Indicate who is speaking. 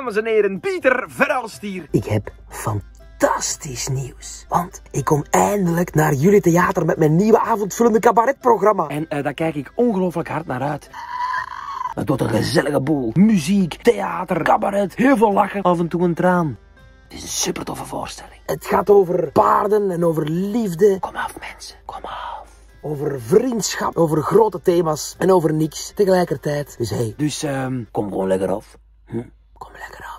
Speaker 1: Dames en heren, Pieter Verhelst hier.
Speaker 2: Ik heb fantastisch nieuws. Want ik kom eindelijk naar jullie theater met mijn nieuwe avondvullende cabaretprogramma.
Speaker 1: En uh, daar kijk ik ongelooflijk hard naar uit. Het wordt een gezellige boel. Muziek, theater, cabaret, heel veel lachen, af en toe een traan. Het is een super toffe voorstelling.
Speaker 2: Het gaat over paarden en over liefde.
Speaker 1: Kom af mensen, kom af.
Speaker 2: Over vriendschap, over grote thema's en over niks tegelijkertijd. Dus hey.
Speaker 1: Dus um, kom gewoon lekker af.
Speaker 2: Hm? Kom lekker af.